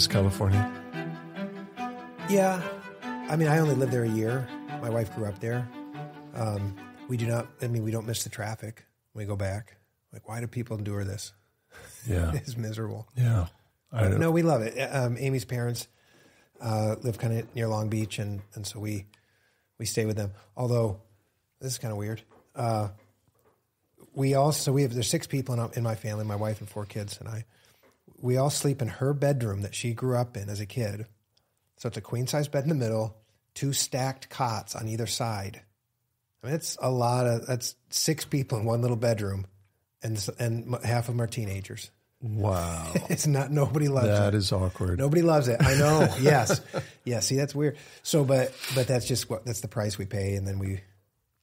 miss California? Yeah, I mean, I only lived there a year. My wife grew up there. Um, we do not. I mean, we don't miss the traffic when we go back. Like, why do people endure this? Yeah, It's miserable. yeah. I don't, No, we love it. Um, Amy's parents uh, live kind of near Long Beach, and and so we we stay with them. Although this is kind of weird. Uh, we also we have there's six people in, in my family, my wife and four kids, and I. We all sleep in her bedroom that she grew up in as a kid. So it's a queen size bed in the middle, two stacked cots on either side. I mean, it's a lot of that's six people in one little bedroom, and and half of them are teenagers. wow, It's not nobody loves it. that is awkward. Nobody loves it. I know. yes. Yeah. See, that's weird. So, but, but that's just what, that's the price we pay. And then we,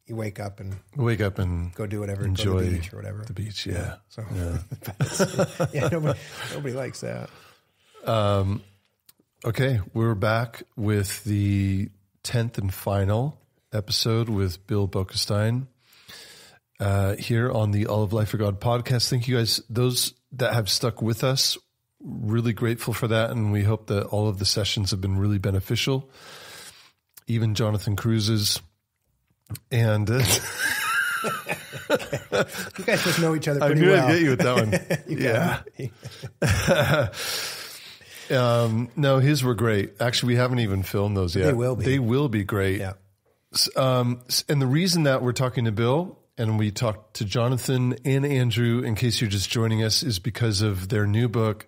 you wake up and Wake up and go do whatever, go enjoy to the beach or whatever. the beach. Yeah. So, yeah, nobody, nobody likes that. Okay, we're back with the tenth and final episode with Bill Boekestein uh, here on the All of Life for God podcast. Thank you guys, those that have stuck with us. Really grateful for that, and we hope that all of the sessions have been really beneficial. Even Jonathan Cruse's, and uh, You guys just know each other I pretty knew well. I'd get you with that one. yeah. Um, no, his were great. Actually, we haven't even filmed those yet. They will be. They will be great. Yeah. Um, and the reason that we're talking to Bill and we talked to Jonathan and Andrew, in case you're just joining us, is because of their new book,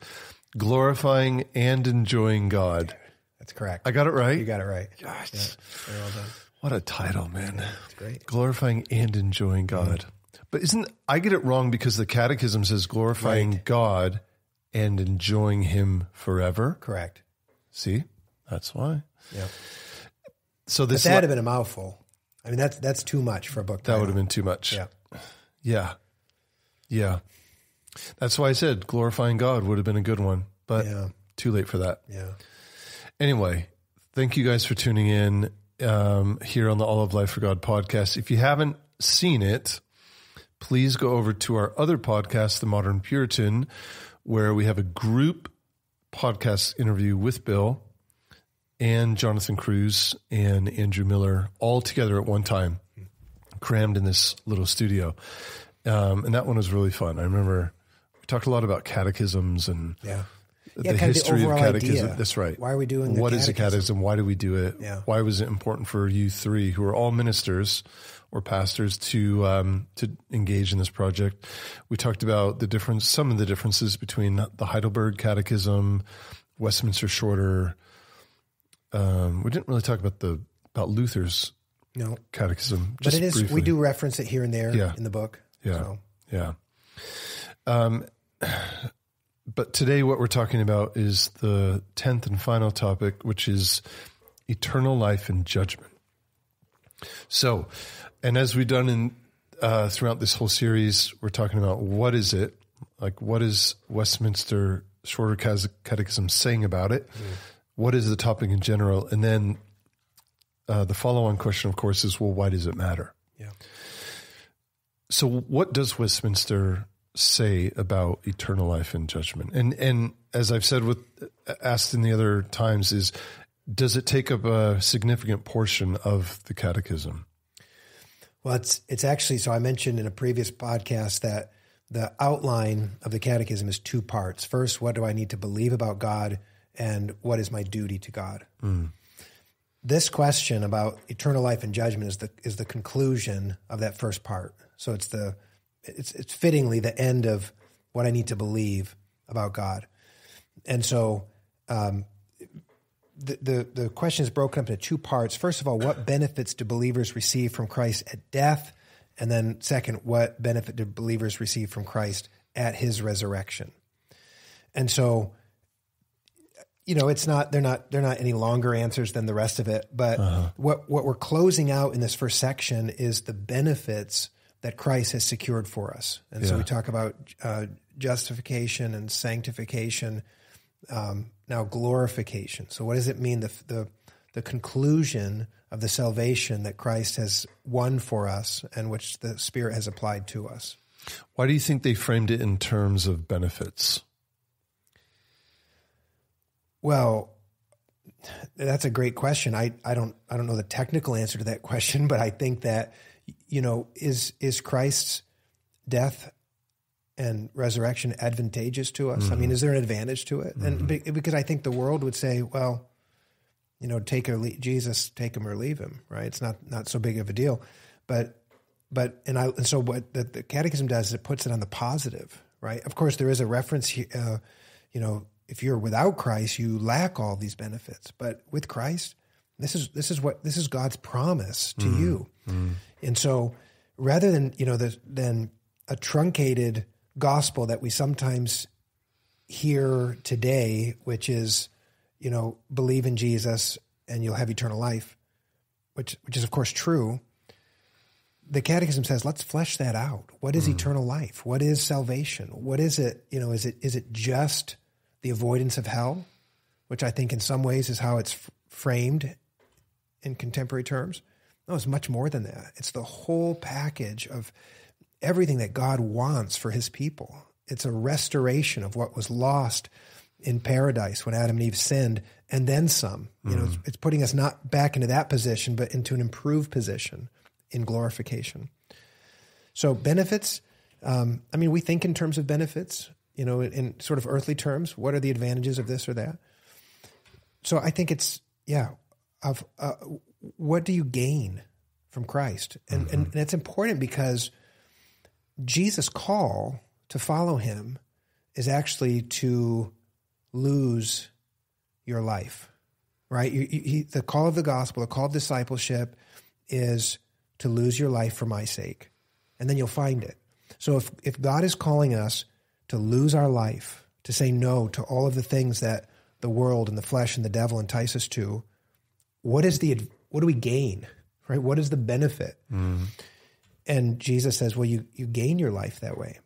Glorifying and Enjoying God. That's correct. I got it right. you got it right. Gosh, Very well done. What a title, man! It's great. Glorifying and enjoying God. But isn't I get it wrong because the Catechism says glorifying God and enjoying Him forever. Correct. See, that's why. Yeah. So But this that would have been a mouthful. I mean, that's, that's too much for a book. that title. would have been too much. Yeah. Yeah. Yeah. That's why I said glorifying God would have been a good one, but Yeah. too late for that. Yeah. Anyway, thank you guys for tuning in um, here on the All of Life for God podcast. If you haven't seen it, please go over to our other podcast, The Modern Puritan, where we have a group podcast interview with Bill and Jonathan Cruse and Andrew Miller all together at one time, crammed in this little studio. Um, and that one was really fun. I remember we talked a lot about catechisms and Yeah. The Yeah, of the history of overall catechism. idea. That's right. Why are we doing the What is a catechism? catechism? Why do we do it? Yeah. Why was it important for you three, who are all ministers or pastors, to um, to engage in this project? We talked about the difference, some of the differences between the Heidelberg Catechism, Westminster Shorter. Um, we didn't really talk about the about Luther's No. Catechism, But it is, briefly. we do reference it here and there Yeah. in the book. Yeah. So, Yeah. Um, but today, what we're talking about is the 10th and final topic, which is eternal life and judgment. So, and as we've done in uh, throughout this whole series, we're talking about what is it? Like, what is Westminster Shorter Catechism saying about it? What is the topic in general? And then uh, the follow on question, of course, is well, why does it matter? yeah. So, what does Westminster say about eternal life and judgment? And and as I've said with asked in the other times, is does it take up a significant portion of the Catechism? Well, it's it's actually so. I mentioned in a previous podcast that the outline of the catechism is two parts. First, what do I need to believe about God, and what is my duty to God? Hmm. This question about eternal life and judgment is the is the conclusion of that first part. So it's the it's it's fittingly the end of what I need to believe about God, and so um, the, the, the question is broken up into two parts. First of all, what benefits do believers receive from Christ at death? And then, second, what benefit do believers receive from Christ at his resurrection? And so, you know, it's not they're not they're not any longer answers than the rest of it. But what what we're closing out in this first section is the benefits that Christ has secured for us. And so we talk about uh, justification and sanctification um, now glorification. So, what does it mean? The, the the conclusion of the salvation that Christ has won for us, and which the Spirit has applied to us. Why do you think they framed it in terms of benefits? Well, that's a great question. I, I don't I don't know the technical answer to that question, but I think that you know is is Christ's death and resurrection advantageous to us? Mm-hmm. I mean, is there an advantage to it? Mm-hmm. And because I think the world would say, well, you know, take or leave, Jesus, take him or leave him, right? It's not not so big of a deal, but but and I and so what the, the Catechism does is it puts it on the positive, right? Of course, there is a reference here, uh, you know, if you're without Christ, you lack all these benefits. But with Christ, this is this is what this is God's promise to mm. you. Mm. And so, rather than you know the, than a truncated gospel that we sometimes hear today, which is you know believe in Jesus and you'll have eternal life, which which is of course true. The Catechism says, let's flesh that out. What is mm. eternal life? What is salvation? What is it? You know, is it is it just the avoidance of hell, which I think in some ways is how it's framed in contemporary terms. No, it's much more than that. It's the whole package of everything that God wants for his people. It's a restoration of what was lost in paradise when Adam and Eve sinned, and then some. You know, it's, mm. it's, putting us not back into that position, but into an improved position in glorification. So benefits. Um, I mean, we think in terms of benefits you know, in, in sort of earthly terms, what are the advantages of this or that? So I think it's yeah, of uh, what do you gain from Christ, and, mm-hmm. and it's important because Jesus' call to follow Him is actually to lose your life, right? You, you, he, the call of the gospel, the call of discipleship, is to lose your life for my sake, and then you'll find it. So if if God is calling us to lose our life, to say no to all of the things that the world and the flesh and the devil entice us to, what is the what do we gain? Right? What is the benefit? Mm. And Jesus says, well, you you gain your life that way.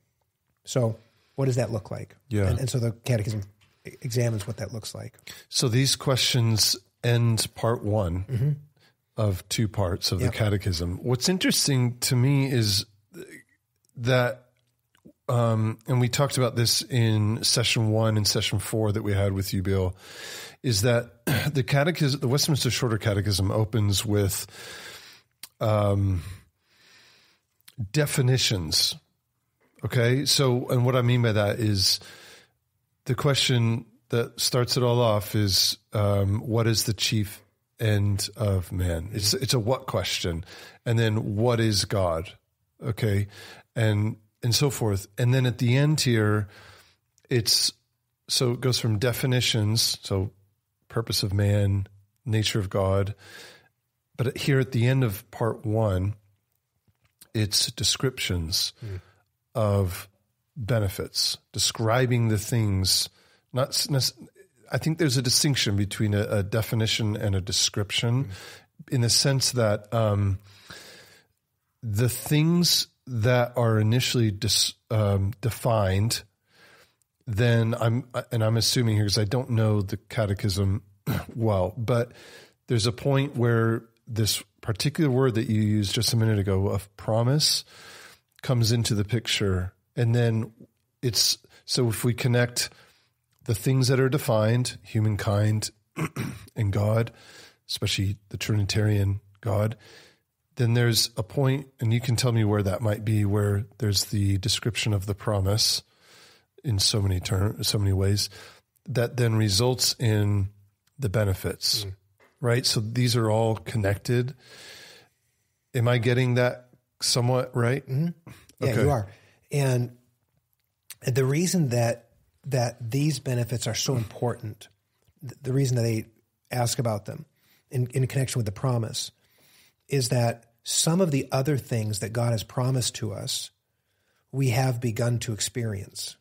So what does that look like? Yeah. And, and so the catechism examines what that looks like. So these questions end part one mm-hmm. of two parts of yep. the catechism. What's interesting to me is that um, and we talked about this in session one and session four that we had with you, Bill, is that the catechism, the Westminster Shorter Catechism opens with um, definitions. Okay. So, and what I mean by that is the question that starts it all off is um, what is the chief end of man? It's, it's a what question. And then what is God? Okay. And and so forth. And then at the end here, it's so it goes from definitions, so purpose of man, nature of God. But here at the end of part one, it's descriptions mm. of benefits, describing the things. Not, I think there's a distinction between a, a definition and a description, mm. in the sense that um, the things that are initially dis, um, defined, then I'm and I'm assuming here because I don't know the catechism well, but there's a point where this particular word that you used just a minute ago of promise comes into the picture, and then it's so if we connect the things that are defined, humankind and God, especially the Trinitarian God, then there's a point, and you can tell me where that might be, where there's the description of the promise in so many terms, so many ways, that then results in the benefits, mm. right? So these are all connected. Am I getting that somewhat right? Mm-hmm. Yeah, okay. you are. And the reason that that these benefits are so important, the reason that they ask about them in, in connection with the promise is that some of the other things that God has promised to us, we have begun to experience.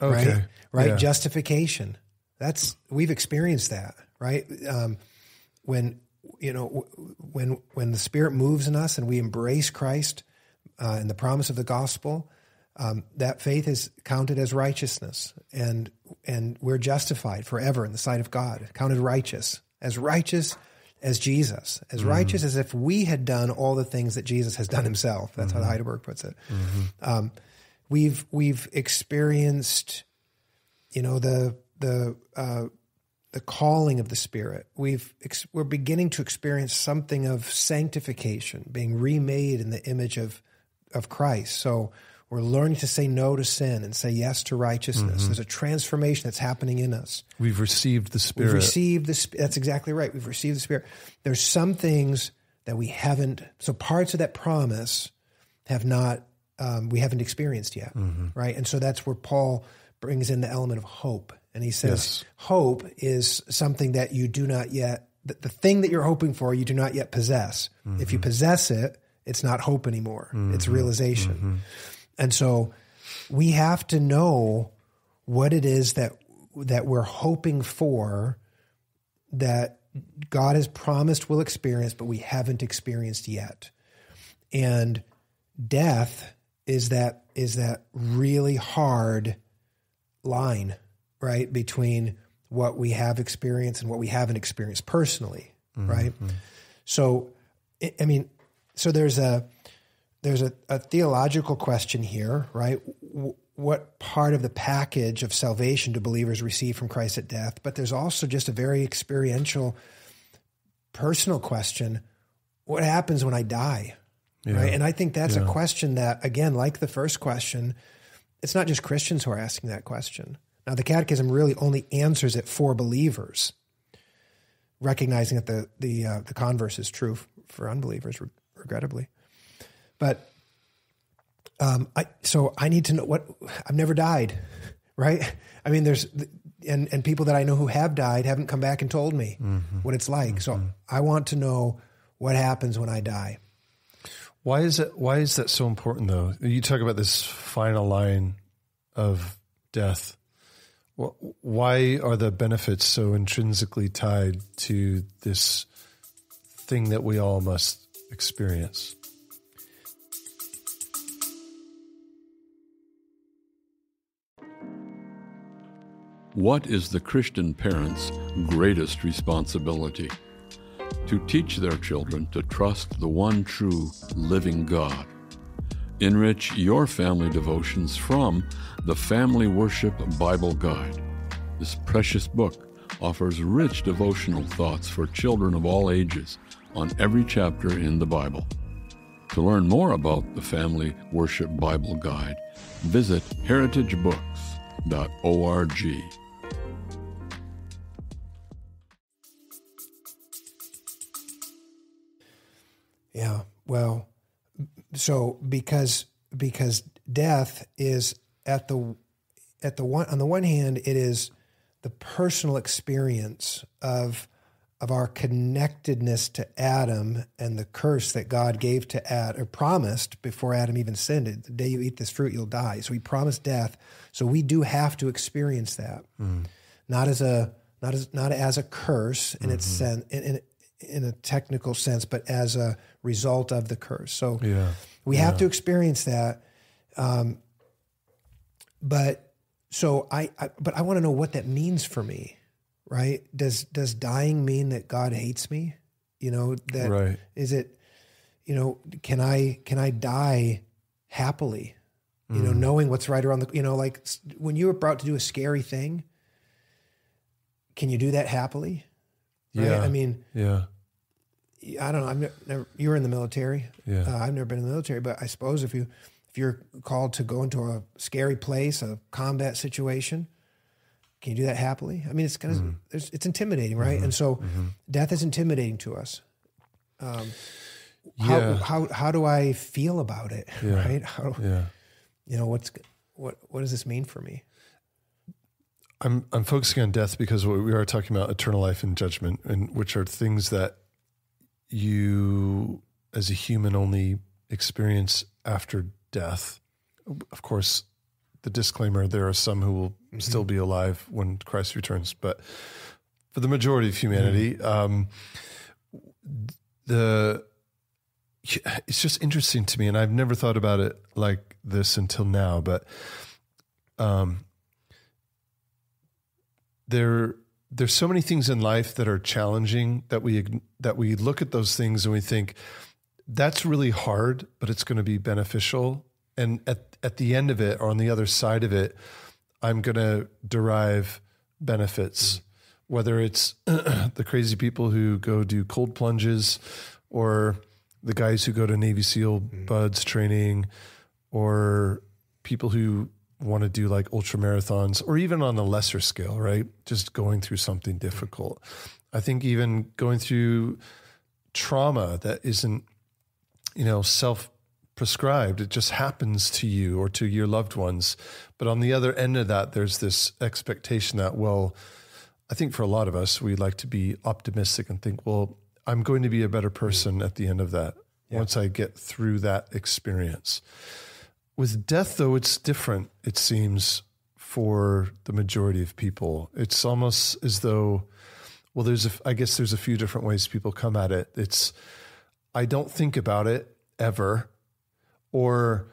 Okay. Right? Right? Yeah. Justification. That's we've experienced that, right? Um, when you know when when the Spirit moves in us and we embrace Christ uh, and the promise of the gospel, um, that faith is counted as righteousness, and and we're justified forever in the sight of God, counted righteous, as righteous as Jesus, as mm-hmm. righteous as if we had done all the things that Jesus has done himself. That's mm-hmm. how Heidelberg puts it. Mm-hmm. Um, we've we've experienced, you know, the the uh, the calling of the Spirit. We've ex- we're beginning to experience something of sanctification, being remade in the image of of Christ. So we're learning to say no to sin and say yes to righteousness. Mm-hmm. There's a transformation that's happening in us. We've received the Spirit. We've received the. Sp- That's exactly right. We've received the Spirit. There's some things that we haven't. So parts of that promise have not. Um, we haven't experienced yet, Mm-hmm. right? And so that's where Paul brings in the element of hope, and he says Yes. hope is something that you do not yet. The, the thing that you're hoping for, you do not yet possess. If you Mm-hmm. possess it, it's not hope anymore. It's realization. Mm-hmm. And so we have to know what it is that that we're hoping for that God has promised we'll experience, but we haven't experienced yet. And death is that is that really hard line, right, between what we have experienced and what we haven't experienced personally, right? So, I mean, so there's a there's a, a theological question here, right? W- what part of the package of salvation do believers receive from Christ at death? But there's also just a very experiential, personal question: What happens when I die? Right? And I think that's a question that, again, like the first question, it's not just Christians who are asking that question. Now, the Catechism really only answers it for believers, recognizing that the the uh, the converse is true for unbelievers, re- regrettably. But um, I so I need to know what I've never died, right? I mean, there's and and people that I know who have died haven't come back and told me what it's like. So I want to know what happens when I die. Why is it? Why is that so important, though? You talk about this final line of death. Why are the benefits so intrinsically tied to this thing that we all must experience? What is the Christian parent's greatest responsibility? To teach their children to trust the one true living God. Enrich your family devotions from the Family Worship Bible Guide. This precious book offers rich devotional thoughts for children of all ages on every chapter in the Bible. To learn more about the Family Worship Bible Guide, visit heritagebooks.org. Yeah. Well, so because because death is at the at the one on the one hand it is the personal experience of of our connectedness to Adam and the curse that God gave to Adam or promised before Adam even sinned. The day you eat this fruit, you'll die. So he promised death. So we do have to experience that, mm. not as a not as not as a curse in its mm-hmm. sen- in, in in a technical sense, but as a result of the curse. So Yeah. we have to experience that. Um, but so I, I but I want to know what that means for me, right? Does does dying mean that God hates me? You know that Right. is it. You know, can I can I die happily? You know, knowing what's right around the. You know, like when you were about to do a scary thing, can you do that happily? Right? Yeah. I mean, Yeah. I don't know. I've never, you were in the military. Yeah. Uh, I've never been in the military, but I suppose if you if you're called to go into a scary place, a combat situation, can you do that happily? I mean, it's kind of Mm-hmm. there's, it's intimidating, right? And so, death is intimidating to us. Um, how, Yeah. how how do I feel about it? Yeah. Right? How Yeah. you know what's what what does this mean for me? I'm I'm focusing on death because we we are talking about eternal life and judgment, and which are things that you, as a human, only experience after death. Of course, the disclaimer: there are some who will still be alive when Christ returns, but for the majority of humanity, um, the it's just interesting to me, and I've never thought about it like this until now, but. Um, there there's so many things in life that are challenging that we that we look at those things and we think that's really hard but it's going to be beneficial. And at at the end of it or on the other side of it I'm going to derive benefits. Mm. Whether it's the crazy people who go do cold plunges or the guys who go to Navy SEAL mm. buds training or people who want to do like ultra marathons or even on a lesser scale, right? Just going through something difficult. I think even going through trauma that isn't, you know, self prescribed, it just happens to you or to your loved ones. But on the other end of that, there's this expectation that, well, I think for a lot of us, we like to be optimistic and think, well, I'm going to be a better person at the end of that once I get through that experience. With death, though, it's different, it seems, for the majority of people. It's almost as though, well, there's, a, I guess there's a few different ways people come at it. It's, I don't think about it ever, or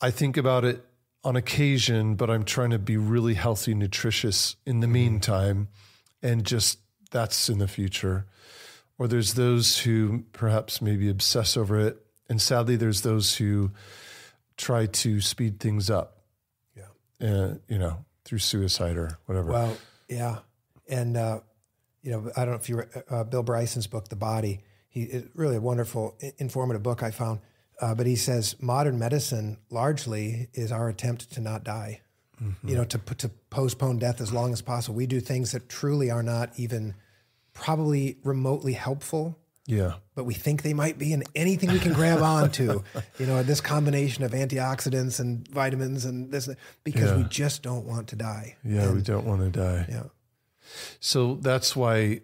I think about it on occasion, but I'm trying to be really healthy, nutritious in the mm-hmm. meantime, and just that's in the future. Or there's those who perhaps maybe obsess over it. And sadly, there's those who try to speed things up. Yeah. Uh, you know, through suicide or whatever. Well, yeah, and uh, you know, I don't know if you read uh, Bill Bryson's book, The Body. He it's really a wonderful, informative book I found. Uh, but he says modern medicine largely is our attempt to not die. You know, to put to postpone death as long as possible. We do things that truly are not even probably remotely helpful yeah. but we think they might be, and anything we can grab onto, you know, this combination of antioxidants and vitamins and this, because we just don't want to die. Yeah. we don't want to die. Yeah. So that's why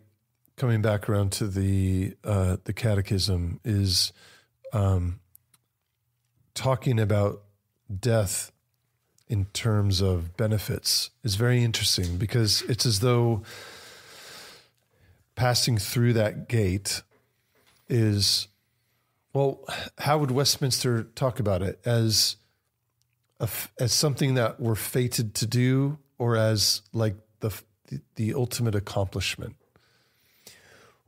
coming back around to the uh, the catechism is um, talking about death in terms of benefits is very interesting because it's as though passing through that gate is well how would westminster talk about it as a as something that we're fated to do or as like the the, the ultimate accomplishment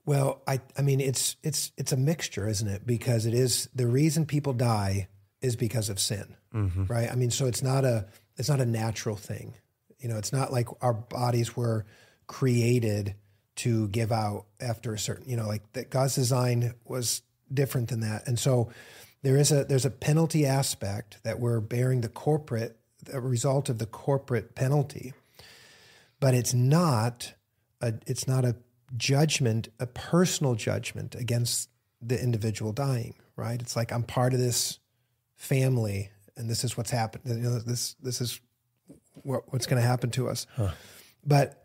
Well, I, I mean, it's it's it's a mixture, isn't it? Because it is the reason people die is because of sin, mm-hmm. right? I mean, so it's not a it's not a natural thing. You know, it's not like our bodies were created to give out after a certain, you know, like that God's design was different than that. And so there is a there's a penalty aspect that we're bearing the corporate the result of the corporate penalty. But it's not a it's not a judgment, a personal judgment against the individual dying, right? It's like I'm part of this family and this is what's happened. You know, this this is what, what's going to happen to us. But s-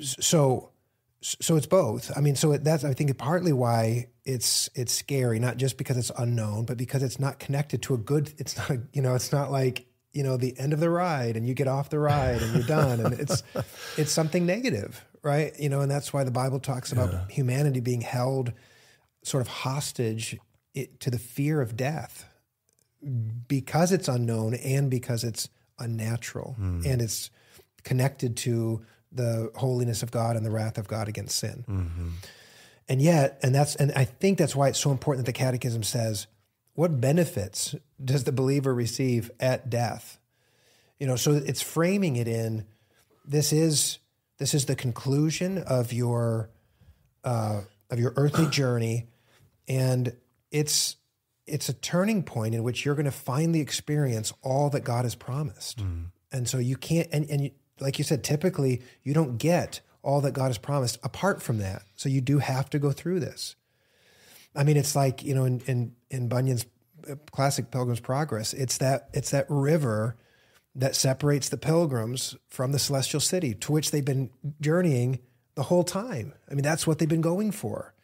so so it's both. I mean, so it, that's I think partly why it's it's scary, not just because it's unknown, but because it's not connected to a good. It's not a, you know, it's not like you know the end of the ride and you get off the ride and you're done, and it's it's something negative, right? You know, and that's why the Bible talks about humanity being held sort of hostage it, to the fear of death because it's unknown and because it's unnatural hmm. and it's connected to the holiness of God and the wrath of God against sin. And yet, and that's and I think that's why it's so important that the catechism says, what benefits does the believer receive at death? You know, so it's framing it in this is this is the conclusion of your uh, of your earthly journey, and it's it's a turning point in which you're going to finally experience all that God has promised. And so you can't, and, and you, like you said, typically you don't get all that God has promised apart from that. So you do have to go through this. I mean, it's like, you know, in, in, in Bunyan's uh, classic Pilgrim's Progress, it's that, it's that river that separates the pilgrims from the celestial city to which they've been journeying the whole time. I mean, that's what they've been going for.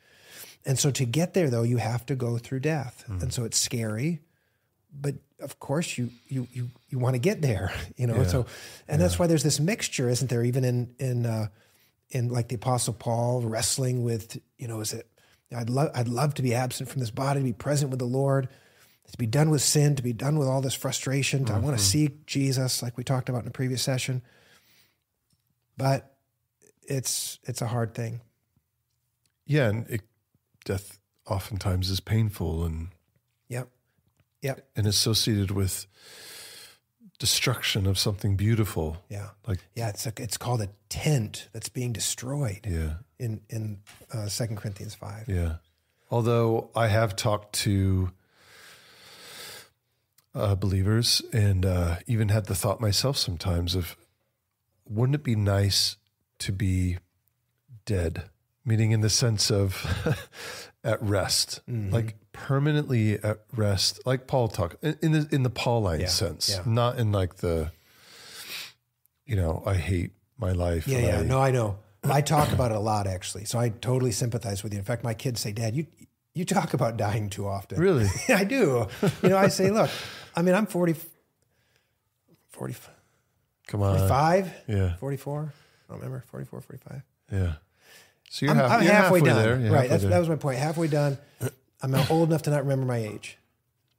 And so to get there though, you have to go through death. And so it's scary, but of course you you you you want to get there, you know. And so and that's why there's this mixture, isn't there, even in in uh in like the apostle Paul wrestling with, you know, is it I'd love I'd love to be absent from this body, to be present with the Lord, to be done with sin, to be done with all this frustration. To, I want to see Jesus, like we talked about in the previous session. But it's it's a hard thing. yeah and it, death oftentimes is painful and Yep. Yep. and associated with destruction of something beautiful. Yeah. Like Yeah, it's a, it's called a tent that's being destroyed yeah, in in uh, Second Corinthians five. yeah. Although I have talked to uh, believers and uh, even had the thought myself sometimes of, wouldn't it be nice to be dead? Meaning in the sense of at rest, mm-hmm. like permanently at rest, like Paul talk in in the in the Pauline Yeah, sense, yeah. not in like the, you know, I hate my life. Yeah, yeah. I- No, I know. I talk about it a lot actually. So I totally sympathize with you. In fact, my kids say, "Dad, you you talk about dying too often." Really? I do. You know, I say, "Look, I mean, I'm 40 40 Come on, 45, yeah, 44. I don't remember 44, 45. yeah. So you're, I'm, half, I'm you're halfway, done. there, You're right. halfway that was my point. Halfway done. I'm not old enough to not remember my age.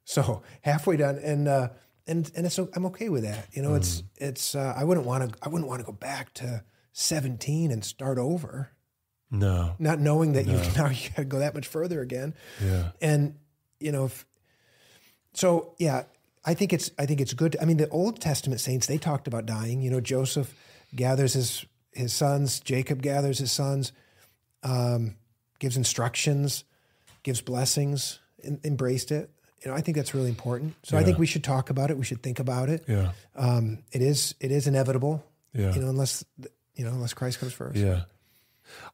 So halfway done, and uh, and and it's I'm okay with that. You know, it's Mm. it's uh, I wouldn't want to I wouldn't want to go back to 17 and start over, no, not knowing that you now you got to go that much further again. yeah, And you know, if, so yeah, I think it's I think it's good. I mean, the Old Testament saints they talked about dying. You know, Joseph gathers his his sons, Jacob gathers his sons, um, gives instructions, gives blessings, en- embraced it. You know, I think that's really important. So I think we should talk about it. We should think about it. yeah, Um, it is it is inevitable. Yeah. You know, unless you know unless Christ comes first. yeah.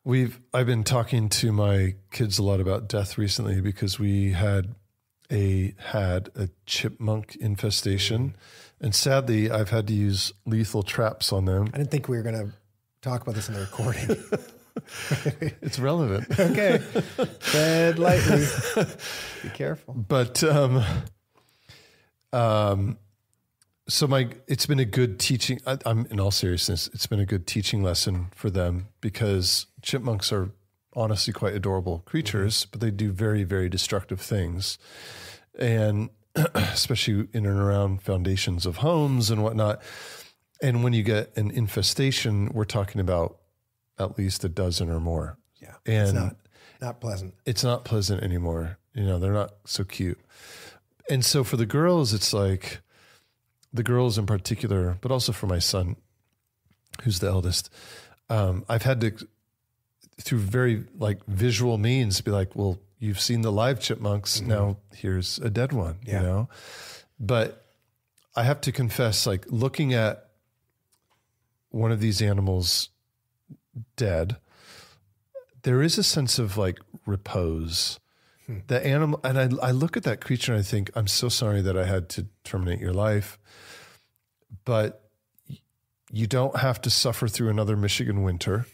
We've I've been talking to my kids a lot about death recently because we had a had a chipmunk infestation, and sadly I've had to use lethal traps on them. I didn't think we were going to talk about this in the recording. It's relevant. okay, tread lightly. Be careful. but um, um, so my it's been a good teaching. I, I'm in all seriousness, it's been a good teaching lesson for them because chipmunks are honestly quite adorable creatures, but they do very very destructive things, and especially in and around foundations of homes and whatnot. And when you get an infestation, we're talking about at least a dozen or more. Yeah, And it's not not pleasant. it's not pleasant anymore. You know, they're not so cute. And so for the girls, it's like the girls in particular, but also for my son, who's the eldest, um, I've had to, through very like visual means, be like, well, you've seen the live chipmunks. Now here's a dead one, Yeah. you know? But I have to confess, like looking at one of these animals dead, there is a sense of like repose. Hmm. The animal, and I, I look at that creature and I think, I'm so sorry that I had to terminate your life, but you don't have to suffer through another Michigan winter.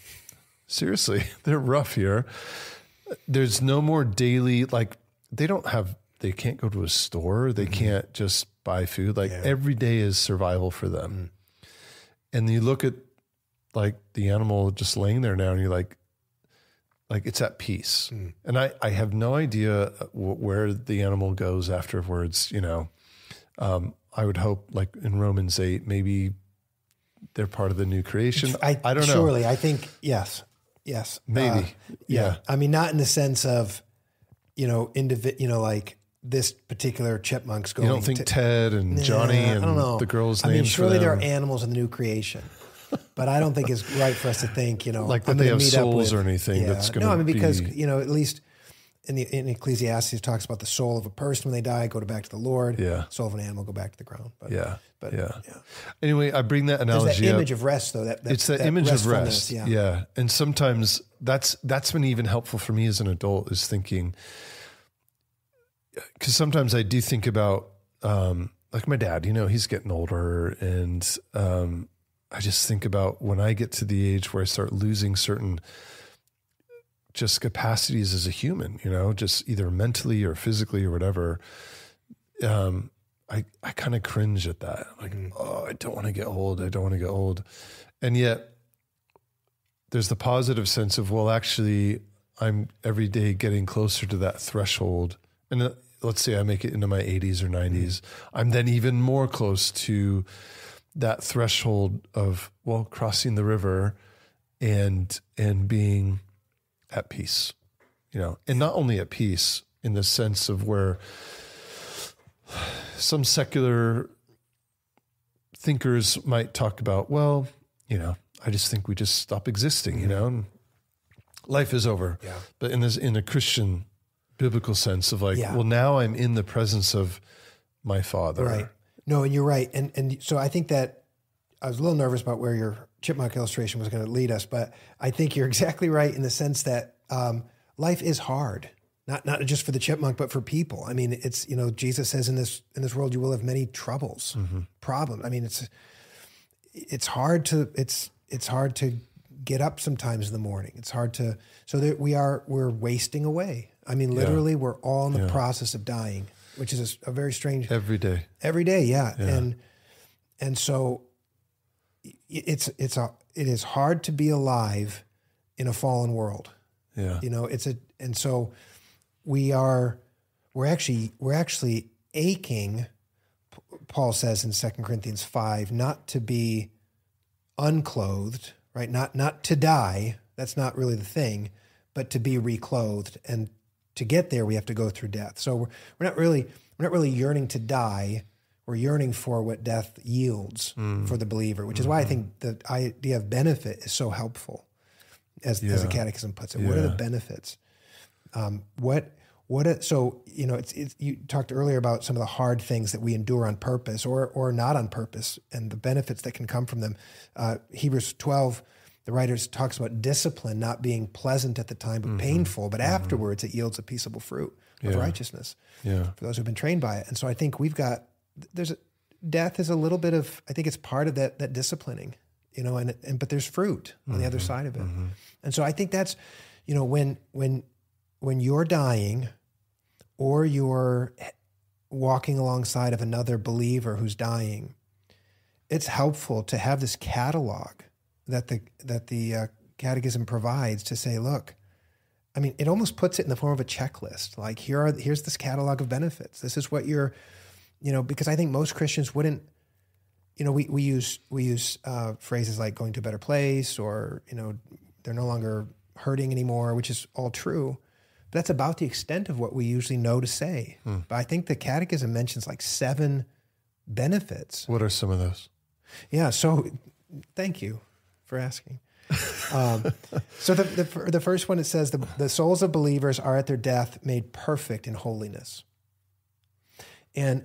Seriously, they're rough here. There's no more daily, like, they don't have, they can't go to a store. They mm-hmm. can't just buy food. Like, every day is survival for them. Mm. And you look at like the animal just laying there now and you're like, like it's at peace. And I, I have no idea wh- where the animal goes afterwards. You know, um, I would hope like in Romans eight, maybe they're part of the new creation. I, I don't know. Surely, I think yes, yes, Maybe. Uh, Yeah. I mean, not in the sense of you know, individ, you know, like this particular chipmunk's going. You don't think to, Ted and Johnny Yeah, and the girls' I mean, surely there are animals in the new creation. But I don't think it's right for us to think, you know, Like that I'm they have souls or anything that's no, gonna I mean because be- you know at least in the in Ecclesiastes it talks about the soul of a person when they die go to back to the Lord. Yeah. soul of an animal go back to the ground. But Yeah. but yeah. yeah. Anyway, I bring that There's analogy that up. image of rest though. That, that it's that, that image of rest. Yeah. And sometimes that's that's been even helpful for me as an adult is thinking because sometimes I do think about um, like my dad. You know, he's getting older, and um, I just think about when I get to the age where I start losing certain just capacities as a human. You know, just either mentally or physically or whatever. Um, I I kind of cringe at that. Like, oh, I don't want to get old. I don't want to get old, and yet there's the positive sense of well actually i'm every day getting closer to that threshold and uh, let's say i make it into my 80s or 90s i'm then even more close to that threshold of well crossing the river and and being at peace you know and not only at peace in the sense of where some secular thinkers might talk about, well, you know, I just think we just stop existing, you mm-hmm. know, and life is over. Yeah. But in this, in a Christian biblical sense of like, Yeah. well, now I'm in the presence of my Father. Right. No, and you're right. And and so I think that I was a little nervous about where your chipmunk illustration was going to lead us, but I think you're exactly right in the sense that um, life is hard. Not not just for the chipmunk, but for people. I mean, it's you know Jesus says in this in this world you will have many troubles, problems. I mean, it's it's hard to it's it's hard to get up sometimes in the morning. It's hard to so that we are we're wasting away. I mean, literally, we're all in the process of dying, which is a, a very strange Every day. every day yeah. and and so it's it's a it is hard to be alive in a fallen world Yeah. you know it's a and so we are we're actually we're actually aching paul says in 2 corinthians 5 not to be unclothed right not not to die that's not really the thing but to be reclothed and to get there we have to go through death. So we're, we're not really we're not really yearning to die. We're yearning for what death yields for the believer which is why i think the idea of benefit is so helpful as, as the catechism puts it. What are the benefits? Um, what what a, so you know it's, it's you talked earlier about some of the hard things that we endure on purpose or or not on purpose and the benefits that can come from them. Uh, hebrews 12 the writer talks about discipline not being pleasant at the time but mm-hmm. painful. But mm-hmm. afterwards it yields a peaceable fruit of righteousness Yeah. for those who've been trained by it. And so i think we've got there's a death is a little bit of i think it's part of that that disciplining you know and, and but there's fruit on the other mm-hmm. side of it. And so i think that's you know when when when you're dying or you're walking alongside of another believer who's dying it's helpful to have this catalog that the that the uh, catechism provides to say look i mean it almost puts it in the form of a checklist. Like here are here's this catalog of benefits. This is what you're you know because i think most christians wouldn't you know we, we use we use uh, phrases like going to a better place or you know they're no longer hurting anymore which is all true. But that's about the extent of what we usually know to say. But i think the catechism mentions like seven benefits. What are some of those? yeah. So, thank you for asking. Um, so the, the the first one it says the the souls of believers are at their death made perfect in holiness, and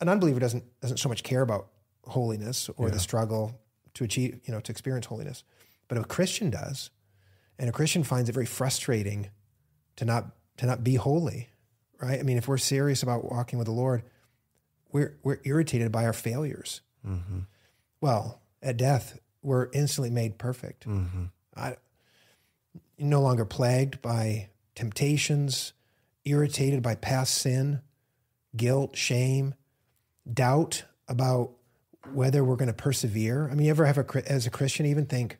an unbeliever doesn't doesn't so much care about holiness or the struggle to achieve you know to experience holiness, but a Christian does, and a Christian finds it very frustrating to not to not be holy, right? I mean, if we're serious about walking with the Lord, we're we're irritated by our failures. Well, at death, we're instantly made perfect. I, you're no longer plagued by temptations, irritated by past sin, guilt, shame, doubt about whether we're going to persevere. I mean, you ever have a as a Christian even think,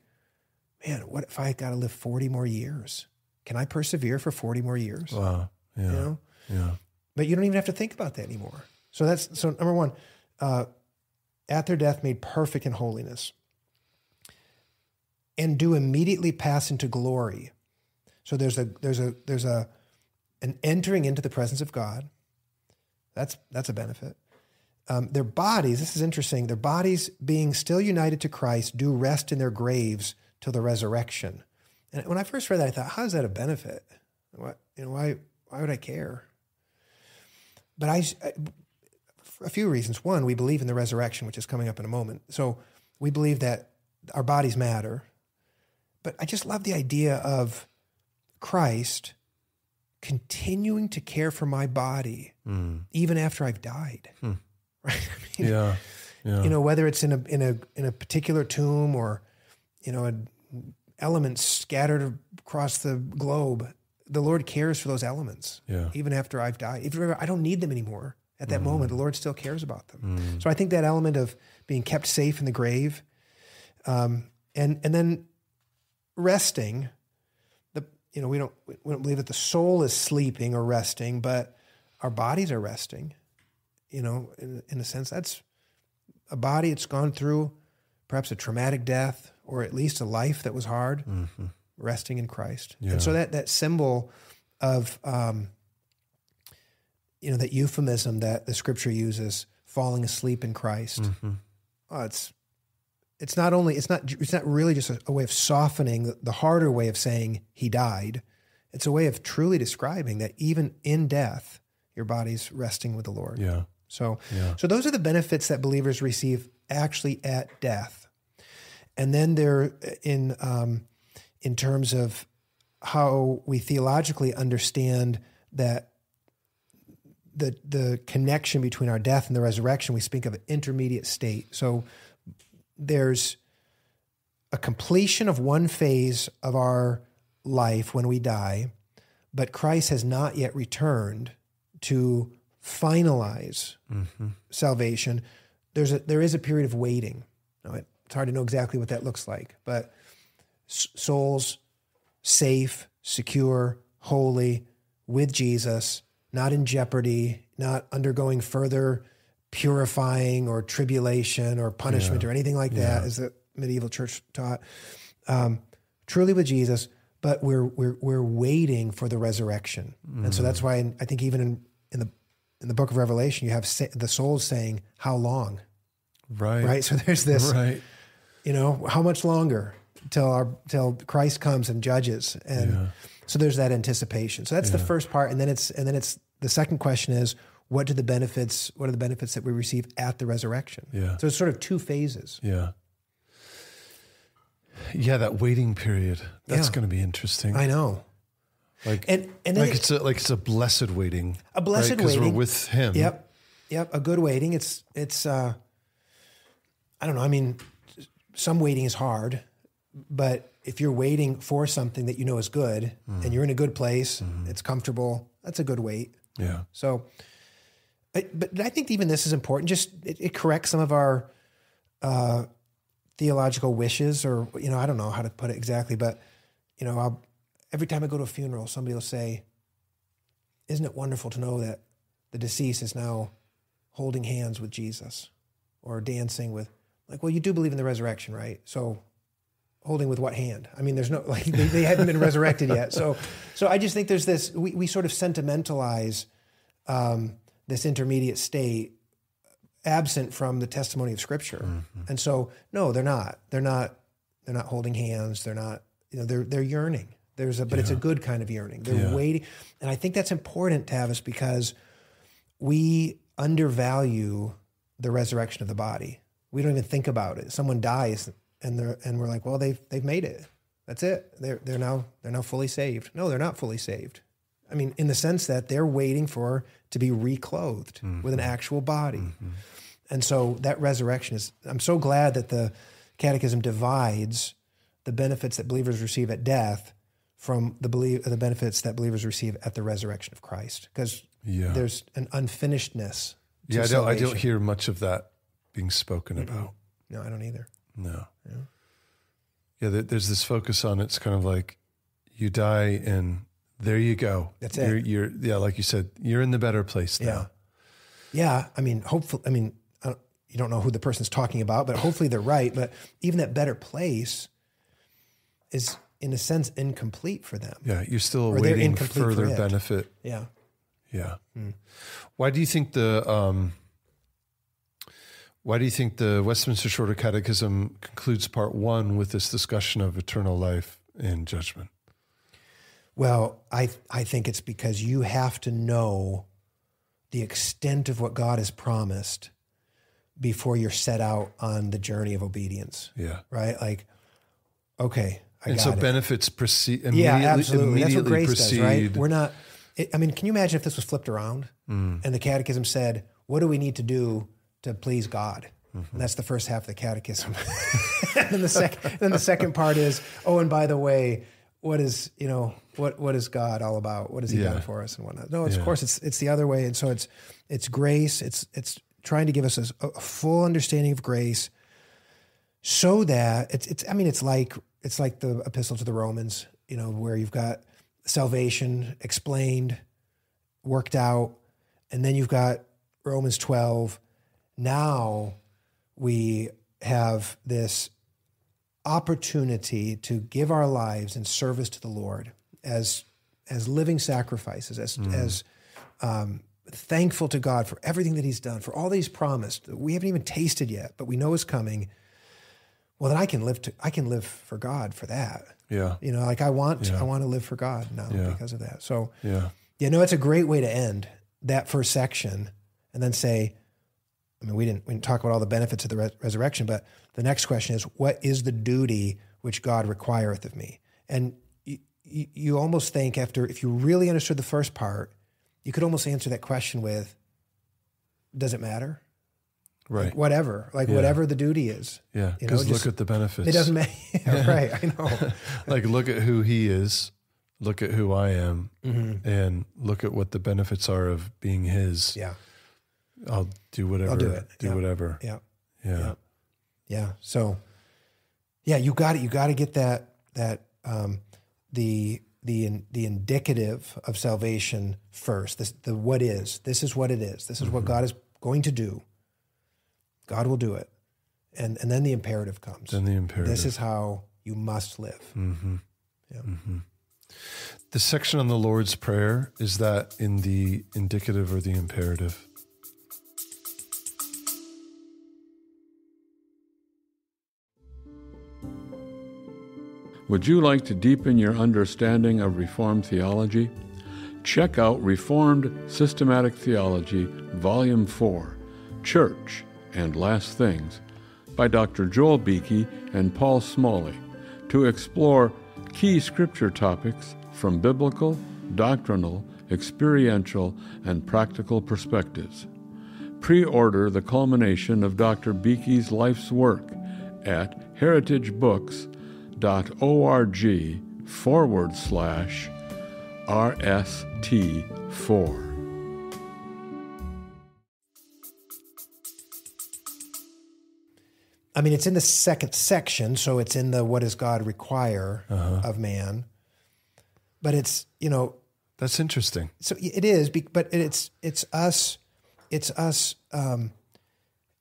man, what if I got to live 40 more years? Can I persevere for 40 more years? Wow. Yeah. You know? Yeah. But you don't even have to think about that anymore. So that's so number one, uh, at their death made perfect in holiness, and do immediately pass into glory. So there's a there's a there's a an entering into the presence of God. That's that's a benefit. Um, their bodies, this is interesting. Their bodies, being still united to Christ, do rest in their graves till the resurrection. And when I first read that, I thought, how is that a benefit? What you know? Why why would I care? But I, I- a few reasons. One, we believe in the resurrection, which is coming up in a moment. So we believe that our bodies matter. But I just love the idea of Christ continuing to care for my body even after I've died. Right? I mean, Yeah. Yeah. you know whether it's in a in a in a particular tomb or you know elements scattered across the globe the lord cares for those elements Yeah. even after i've died even if i don't need them anymore at that moment the lord still cares about them Mm. so i think that element of being kept safe in the grave um, and and then resting. The you know we don't we don't believe that the soul is sleeping or resting but our bodies are resting you know in, in a sense. That's a body that's gone through perhaps a traumatic death or at least a life that was hard, resting in Christ. And so that that symbol of um, you know that euphemism that the Scripture uses, falling asleep in Christ, oh, it's it's not only it's not it's not really just a, a way of softening the, harder way of saying he died. It's a way of truly describing that even in death, your body's resting with the Lord. Yeah. So, Yeah. so those are the benefits that believers receive actually at death, and then they're in um, in terms of how we theologically understand that the the connection between our death and the resurrection. We speak of an intermediate state. So there's a completion of one phase of our life when we die, but Christ has not yet returned to finalize mm-hmm. salvation. There's a there is a period of waiting. It's hard to know exactly what that looks like, but s- souls safe, secure, holy, with Jesus, not in jeopardy, not undergoing further purifying or tribulation or punishment or anything like that, as the medieval church taught. Um, truly with Jesus, but we're we're we're waiting for the resurrection, and so that's why I think even in, in the in the book of Revelation, you have sa- the souls saying, "How long?" Right. Right. So there's this Right. you know how much longer till our till christ comes and judges and so there's that anticipation so that's the first part and then it's and then it's the second question is what do the benefits what are the benefits that we receive at the resurrection Yeah. so it's sort of two phases Yeah. Yeah, that waiting period. That's Yeah. going to be interesting. i know like and and like it- it's a like it's a blessed waiting. A blessed waiting Because we're with him. Yep. Yep. A good waiting. It's it's uh I don't know. I mean, some waiting is hard, but if you're waiting for something that you know is good and you're in a good place, it's comfortable, that's a good wait. Yeah. So But I think even this is important. Just it, it corrects some of our uh, theological wishes, or you know, I don't know how to put it exactly, but you know, I'll, every time I go to a funeral, somebody will say, "Isn't it wonderful to know that the deceased is now holding hands with Jesus, or dancing with?" Like, well, you do believe in the resurrection, right? So, holding with what hand? I mean, there's no like they, they hadn't been resurrected yet. So, so I just think there's this. We we sort of sentimentalize um, this intermediate state absent from the testimony of scripture. Mm-hmm. And so no, they're not. They're not they're not holding hands. They're not, you know, they're they're yearning. There's a but it's a good kind of yearning. They're Yeah. waiting. And I think that's important, Tavis, because we undervalue the resurrection of the body. We don't even think about it. Someone dies and they're and we're like, well, they've they've made it. That's it. They're they're now they're now fully saved. No, they're not fully saved. I mean, in the sense that they're waiting for to be reclothed mm-hmm. with an actual body. Mm-hmm. And so that resurrection is, I'm so glad that the catechism divides the benefits that believers receive at death from the believe, the benefits that believers receive at the resurrection of Christ. Because Yeah. there's an unfinishedness. Yeah, I don't I don't hear much of that being spoken about. No, I don't either. No. Yeah, there, there's this focus on it's kind of like you die and there you go. That's you're, it. You're yeah, like you said, you're in the better place Yeah. now. Yeah. I mean, hopefully, I mean, I don't, you don't know who the person's talking about, but hopefully they're right. But even that better place is, in a sense, incomplete for them. Yeah, you're still they're awaiting further benefit. Yeah. Yeah. Hmm. Why do you think the um, why do you think the Westminster Shorter Catechism concludes part one with this discussion of eternal life and judgment? Well, I I think it's because you have to know the extent of what God has promised before you're set out on the journey of obedience, Yeah. right? Like, okay, I And so it. benefits proceed immediately. yeah, absolutely. That's what grace proceed. does, right? We're not. It, I mean, can you imagine if this was flipped around Mm. and the Catechism said, "What do we need to do to please God?" Mm-hmm. And that's the first half of the Catechism. and then the second, then the second part is, "Oh, and by the way." What is you know what what is God all about? What has He Yeah. done for us and whatnot? No, it's, Yeah. of course it's it's the other way, and so it's it's grace. It's it's trying to give us a, a full understanding of grace, so that it's it's I mean it's like it's like the epistle to the Romans, you know, where you've got salvation explained, worked out, and then you've got Romans 12. Now we have this opportunity to give our lives in service to the Lord as as living sacrifices, as as um, thankful to God for everything that He's done, for all that He's promised. that We haven't even tasted yet, but we know is coming. Well, then I can live to I can live for God for that. Yeah. You know, like I want Yeah. I want to live for God now Yeah. because of that. So Yeah. yeah, no, it's a great way to end that first section, and then say, I mean, we didn't we didn't talk about all the benefits of the res- resurrection, but the next question is, what is the duty which God requireth of me? And you, you, you almost think after if you really understood the first part, you could almost answer that question with, does it matter? Right. Whatever, like Yeah. whatever the duty is, Yeah. Because look at the benefits. it doesn't matter. Yeah, right? I know. like look at who he is, look at who I am, Mm-hmm. and look at what the benefits are of being his. Yeah, I'll do whatever. I'll do it. Do Yeah. whatever. yeah. Yeah. Yeah. Yeah. So, yeah, you got it. You got to get that that um, the the the indicative of salvation first. This the what is. This is what it is. This is Mm-hmm. what God is going to do. God will do it, and and then the imperative comes. Then the imperative. This is how you must live. Mm-hmm. Yeah. The section on the Lord's Prayer is that in the indicative or the imperative? Would you like to deepen your understanding of Reformed theology? Check out Reformed Systematic Theology, Volume 4 Church and Last Things by Dr. Joel Beeke and Paul Smalley to explore key scripture topics from biblical, doctrinal, experiential, and practical perspectives. Pre order the culmination of Dr. Beeke's life's work at heritagebooks.org forward slash RST4. I mean, it's in the second section, so it's in the what does God require Uh-huh. of man. But it's you know That's interesting. so it is, but it's it's us, it's us um,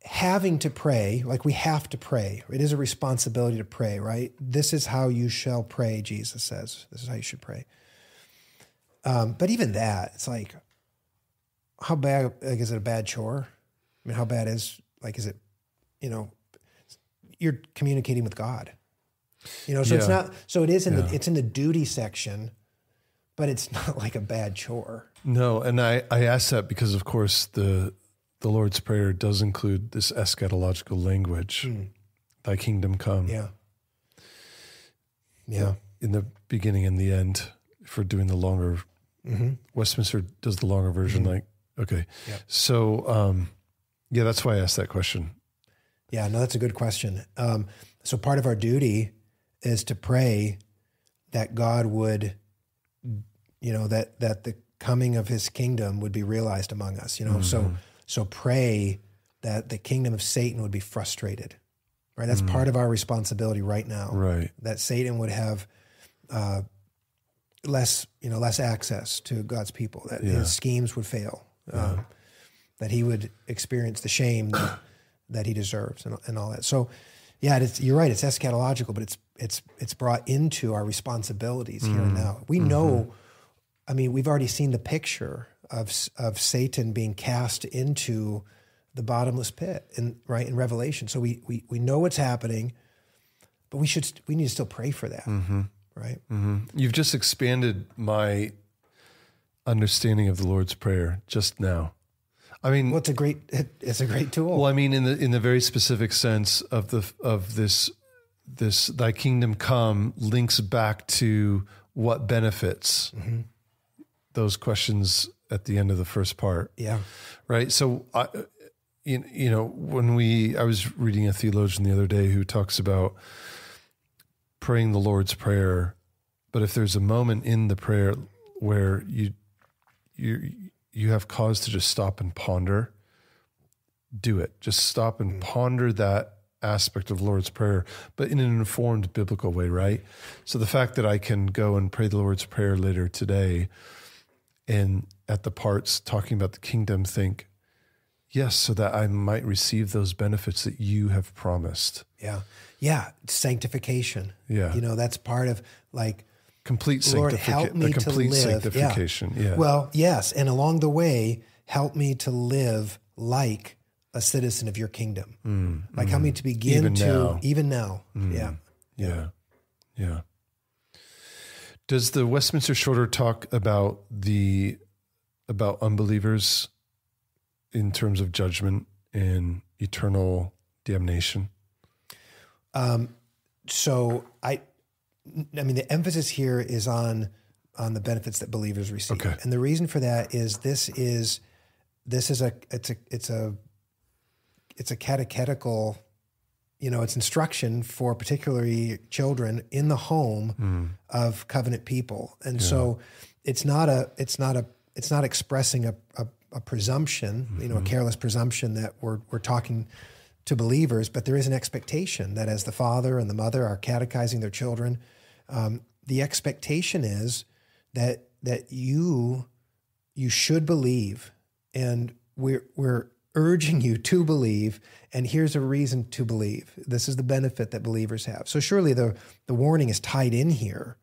having to pray. Like we have to pray. It is a responsibility to pray, right? This is how you shall pray. Jesus says, "This is how you should pray." Um, but even that, it's like, how bad? Like, is it a bad chore? I mean, how bad is like, is it, you know, you're communicating with God. You know, so it's not. So it is in Yeah. the it's in the duty section, but it's not like a bad chore. No, and I, I ask that because, of course, the the Lord's Prayer does include this eschatological language, "Thy kingdom come." Yeah. Yeah. in the beginning and the end for doing the longer Mm-hmm. Westminster does the longer version like okay so um yeah that's why I asked that question Yeah. No, that's a good question. Um, so part of our duty is to pray that God would, you know, that that the coming of His kingdom would be realized among us. You know, so so pray that the kingdom of Satan would be frustrated. Right. That's part of our responsibility right now. right That Satan would have. Uh, less you know less access to God's people that Yeah. his schemes would fail um, that he would experience the shame that, that he deserves and, and all that so yeah it's, you're right it's eschatological but it's it's it's brought into our responsibilities here and now we know I mean we've already seen the picture of of Satan being cast into the bottomless pit in right in Revelation. So we we we know what's happening but we should we need to still pray for that mm-hmm. right? Mm-hmm. You've just expanded my understanding of the Lord's Prayer just now. I mean Well, it's a great it, it's a great tool. well I mean in the in the very specific sense of the of this this thy kingdom come links back to what benefits mm-hmm. those questions at the end of the first part yeah, right? So, I, you, you know, when we, I was reading a theologian the other day who talks about praying the Lord's Prayer, but if there's a moment in the prayer where you, you, you have cause to just stop and ponder, do it. Just stop and mm. ponder that aspect of Lord's Prayer, but in an informed biblical way, right? So the fact that I can go and pray the Lord's Prayer later today and at the parts talking about the kingdom think, yes, so that I might receive those benefits that you have promised. yeah, yeah. Sanctification. Yeah. you know that's part of like Complete Lord, sanctification. help me complete to live. sanctification. Yeah. Well, yes, and along the way, help me to live like a citizen of your kingdom. Mm. like help me mm. to begin Even to now. even now. Mm. Yeah. Yeah. Yeah. Does the Westminster Shorter talk about the about unbelievers in terms of judgment and eternal damnation? Um, so I, I mean, the emphasis here is on on the benefits that believers receive, Okay. and the reason for that is this is this is a it's a it's a it's a catechetical, you know, it's instruction for particularly children in the home of covenant people, and so it's not a it's not a it's not expressing a, a, a presumption, you know, a careless presumption that we're we're talking to believers, but there is an expectation that as the father and the mother are catechizing their children, um, the expectation is that that you you should believe, and we're we're urging you to believe. And here's a reason to believe. This is the benefit that believers have. So surely the the warning is tied in here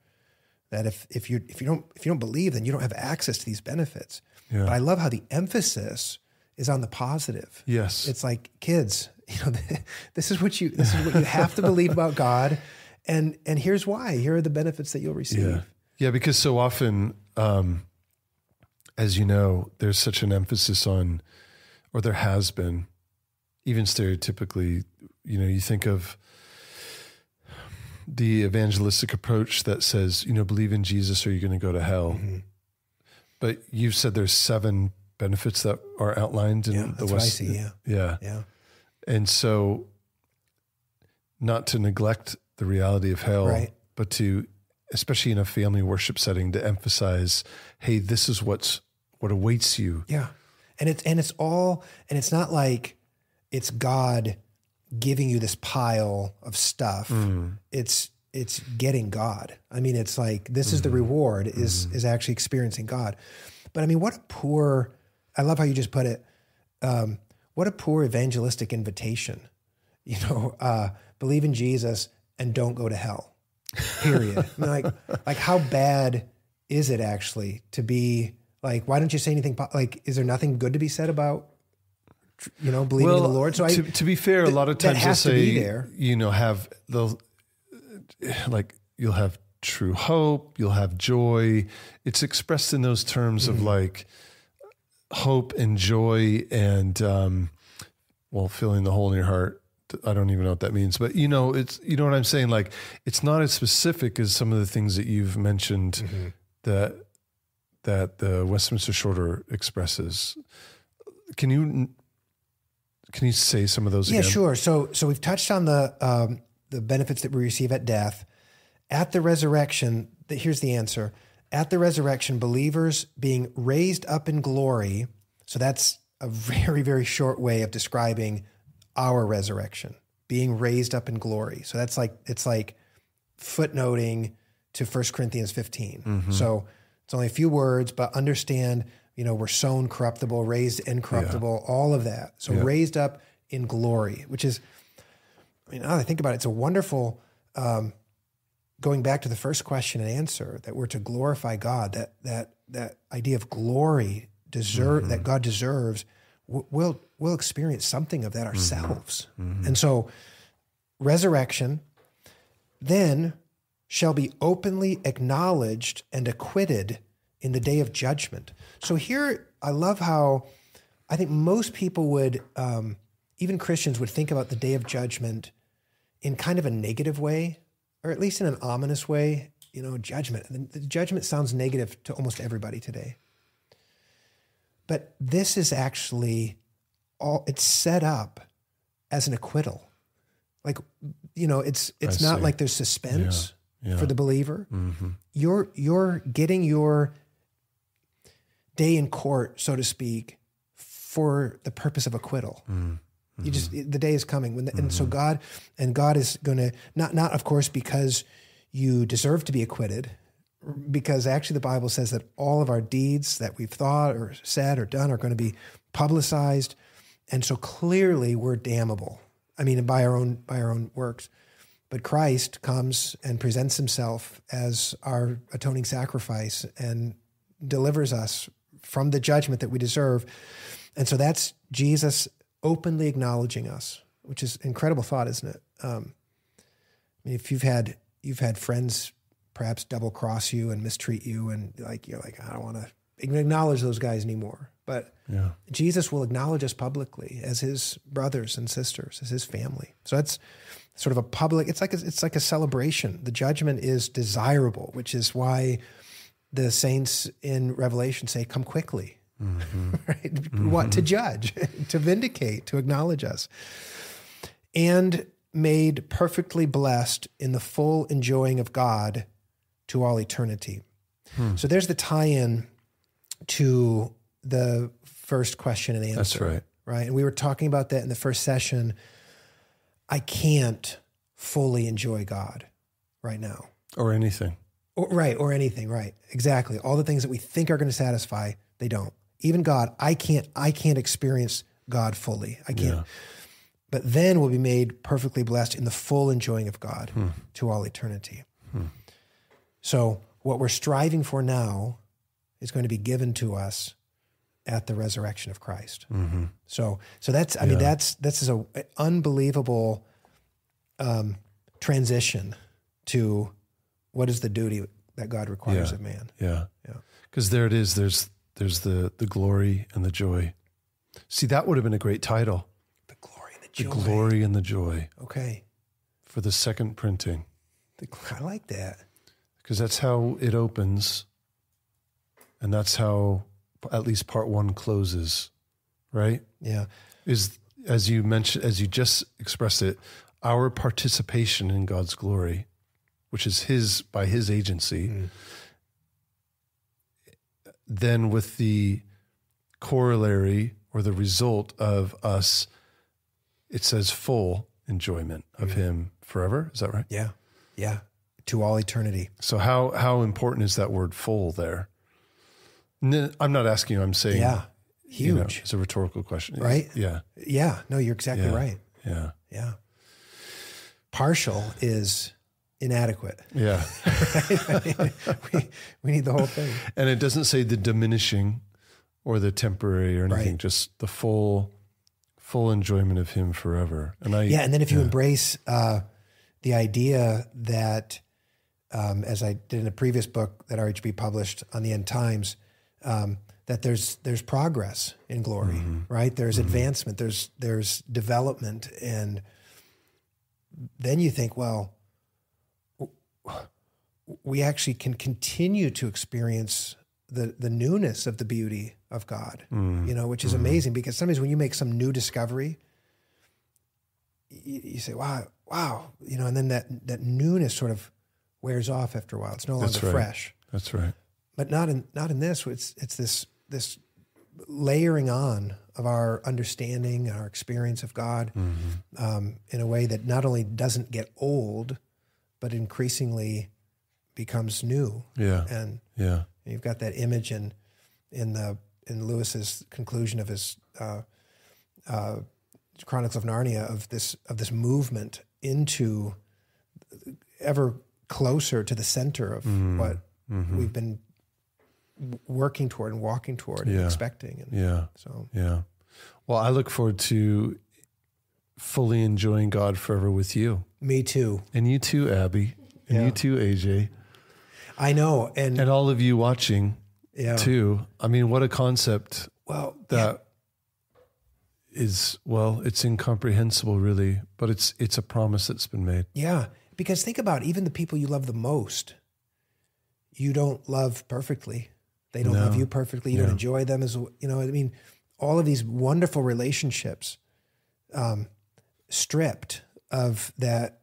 that if if you if you don't if you don't believe, then you don't have access to these benefits. But I love how the emphasis is on the positive. Yes. It's like kids, you know, this is what you this is what you have to believe about God, and and here's why. Here are the benefits that you'll receive. Yeah. Yeah, because so often, um, as you know, there's such an emphasis on, or there has been, even stereotypically, you know, you think of the evangelistic approach that says, you know, believe in Jesus or you're going to go to hell. Mm-hmm. But you've said there's seven benefits that are outlined in Yeah, the West. see, yeah. Yeah. Yeah. And so, not to neglect the reality of hell, Right. but to, especially in a family worship setting, to emphasize, hey, this is what's what awaits you. Yeah. And it's and it's all and it's not like it's God giving you this pile of stuff. It's it's getting God. I mean, it's like this is the reward is is actually experiencing God. But I mean, what a poor I love how you just put it. Um, what a poor evangelistic invitation. You know, uh, believe in Jesus and don't go to hell. Period. I mean, like like how bad is it actually to be like why don't you say anything po- like is there nothing good to be said about you know believing in the Lord? So I to, to be fair, a lot of times they'll to say, you know, have they'll like you'll have true hope, you'll have joy. It's expressed in those terms of Mm-hmm. like hope and joy and um, well, filling the hole in your heart. I don't even know what that means, but you know, it's you know what I'm saying. Like, it's not as specific as some of the things that you've mentioned Mm-hmm. that that the Westminster Shorter expresses. Can you can you say some of those Yeah, again? sure. So so we've touched on the um, the benefits that we receive at death. At the resurrection, the, here's the answer. At the resurrection, believers being raised up in glory. So that's a very very short way of describing our resurrection, being raised up in glory. So that's like it's like footnoting to 1 Corinthians 15. So it's only a few words, but understand, you know, we're sown corruptible, raised incorruptible, all of that. So raised up in glory, which is, I mean, now that I think about it, it's a wonderful, um, going back to the first question and answer that we're to glorify God, that, that, that idea of glory deserve, that mm-hmm. God deserves, we'll, we'll experience something of that mm-hmm. ourselves. Mm-hmm. And so resurrection, then shall be openly acknowledged and acquitted in the day of judgment. So here, I love how I think most people would, um, even Christians, would think about the day of judgment in kind of a negative way, or at least in an ominous way. You know, judgment. The judgment sounds negative to almost everybody today. But this is actually all, it's set up as an acquittal. Like, you know, it's it's not see. like there's suspense Yeah. For the believer. Mm-hmm. You're you're getting your day in court, so to speak, for the purpose of acquittal. Mm-hmm. You just the day is coming when, the, and so mm-hmm. God and God is going to not not of course because you deserve to be acquitted, because actually the Bible says that all of our deeds that we've thought or said or done are going to be publicized, and so clearly we're damnable. I mean, by our own by our own works. But Christ comes and presents himself as our atoning sacrifice and delivers us from the judgment that we deserve. And so that's Jesus openly acknowledging us, which is incredible thought, isn't it? Um, I mean, if you've had you've had friends perhaps double cross you and mistreat you, and like you're like, I don't want to acknowledge those guys anymore. But Yeah. Jesus will acknowledge us publicly as his brothers and sisters, as his family. So that's sort of a public. It's like a, it's like a celebration. The judgment is desirable, which is why the saints in Revelation say, "Come quickly." Mm-hmm. right? What to mm-hmm. judge, to vindicate, to acknowledge us, and made perfectly blessed in the full enjoying of God to all eternity. Hmm. So there's the tie-in to the first question and answer. That's right. Right. And we were talking about that in the first session. I can't fully enjoy God right now. Or anything. Or, right. Or anything. Right. Exactly. All the things that we think are going to satisfy, they don't. Even God, I can't, I can't experience God fully. I can't. Yeah. But then we'll be made perfectly blessed in the full enjoying of God hmm. to all eternity. Hmm. So what we're striving for now is going to be given to us at the resurrection of Christ. So, so that's, I mean, that's, this is a unbelievable um, transition to what is the duty that God requires Yeah. of man. Yeah. Yeah. Because there it is. There's there's the the glory and the joy. See, that would have been a great title. The glory and the joy. The glory and the joy Okay. for the second printing. The, I like that. Because that's how it opens. And that's how at least part one closes. Right? Yeah. Is as you mentioned as you just expressed it, our participation in God's glory, which is his by his agency, hmm. then with the corollary or the result of us, it says full enjoyment of hmm. him forever. Is that right? Yeah. Yeah. To all eternity. So how how important is that word full there? N- I'm not asking you, I'm saying Yeah. you know, Huge. it's a rhetorical question. Right? Yeah. Yeah. No, you're exactly Yeah. right. Yeah. Yeah. Partial is inadequate. Yeah. we, we need the whole thing. And it doesn't say the diminishing or the temporary or anything, Right. just the full full enjoyment of him forever. And I Yeah. And then if you embrace uh, the idea that, um, as I did in a previous book that RHB published on the end times, um, that there's there's progress in glory, mm-hmm. right? There's mm-hmm. advancement, there's there's development, and then you think, well, we actually can continue to experience the the newness of the beauty of God, mm-hmm. you know, which is amazing because sometimes when you make some new discovery, you, you say, "Wow, wow," you know, and then that that newness sort of wears off after a while. It's no longer That's right. fresh. that's right. But not in not in this. It's it's this this layering on of our understanding and our experience of God Mm-hmm. um, in a way that not only doesn't get old, but increasingly becomes new. Yeah. And Yeah. you've got that image in in the in Lewis's conclusion of his uh, uh, Chronicles of Narnia of this of this movement into ever closer to the center of Mm-hmm. what we've been working toward and walking toward and expecting. And Yeah. so Yeah. Well, I look forward to fully enjoying God forever with you. me too. And you too, Abby. And Yeah. you too, AJ. I know. And, And all of you watching yeah. too. I mean, what a concept Well, that is well, it's incomprehensible really, but it's it's a promise that's been made. Yeah, because think about even the people you love the most, you don't love perfectly. They don't No. love you perfectly. You don't enjoy them as you know. I mean, all of these wonderful relationships, um, stripped of that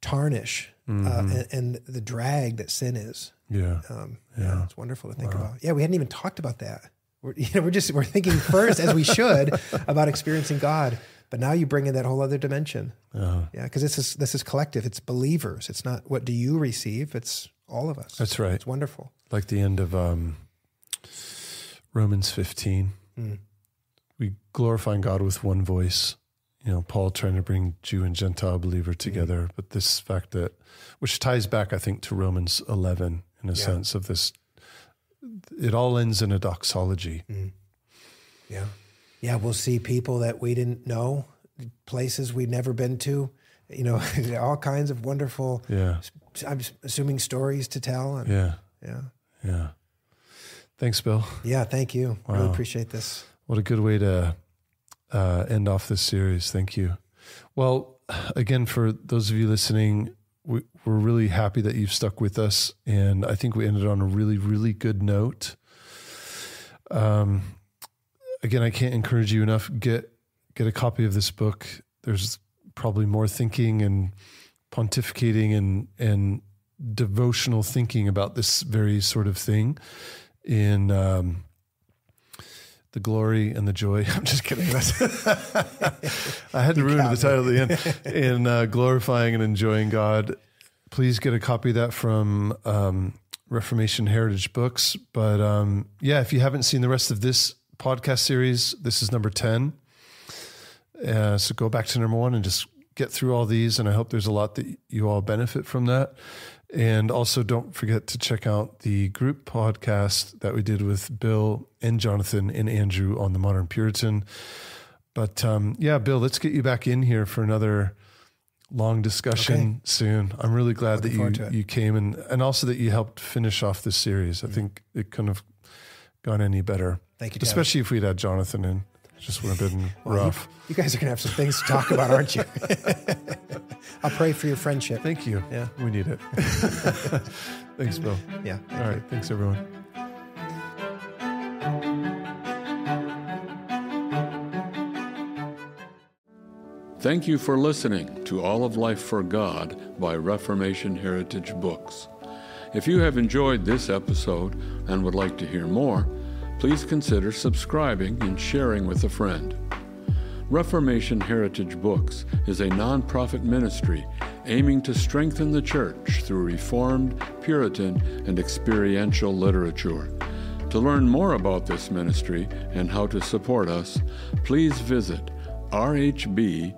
tarnish uh, and, and the drag that sin is. Yeah. Um, yeah. it's wonderful to think about. Yeah, we hadn't even talked about that. We're, you know, we're just we're thinking first, as we should, about experiencing God. But now you bring in that whole other dimension. Uh, Yeah, because this is this is collective. It's believers. It's not what do you receive. It's all of us. That's right. It's wonderful. Like the end of um, Romans 15. Hmm. We glorifying God with one voice. You know, Paul trying to bring Jew and Gentile believer hmm. together, but this fact that, which ties back, I think, to Romans 11 in a sense of this it all ends in a doxology. Hmm. Yeah. Yeah. We'll see people that we didn't know, places we'd never been to, you know, all kinds of wonderful, Yeah. I'm assuming stories to tell. And, Yeah. yeah. Yeah. Thanks, Bill. Yeah. Thank you. I Really appreciate this. What a good way to uh, end off this series. Thank you. Well, again, for those of you listening, we, we're really happy that you've stuck with us. And I think we ended on a really, really good note. Um, again, I can't encourage you enough. Get get a copy of this book. There's probably more thinking and pontificating and and devotional thinking about this very sort of thing in um, the glory and the joy. I'm just kidding. I had to ruin the title at the end. In uh, glorifying and enjoying God, please get a copy of that from um, Reformation Heritage Books. But um, yeah, if you haven't seen the rest of this podcast series, this is number ten. Uh, so go back to number one and just get through all these. And I hope there's a lot that you all benefit from that. And also, don't forget to check out the group podcast that we did with Bill and Jonathan and Andrew on the Modern Puritan. But um, yeah, Bill, let's get you back in here for another long discussion Okay. soon. I'm really glad Looking that you, you came and, and also that you helped finish off this series. I think it couldn't have gone any better. Thank you. Especially if we'd had Jonathan in. It just would have been Well, rough. You, guys are going to have some things to talk about, aren't you? I'll pray for your friendship. Thank you. Yeah. We need it. Thanks, Bill. Yeah. All right. Thanks, everyone. Thank you for listening to All of Life for God by Reformation Heritage Books. If you have enjoyed this episode and would like to hear more, please consider subscribing and sharing with a friend. Reformation Heritage Books is a nonprofit ministry aiming to strengthen the church through Reformed, Puritan, and experiential literature. To learn more about this ministry and how to support us, please visit rhb.org.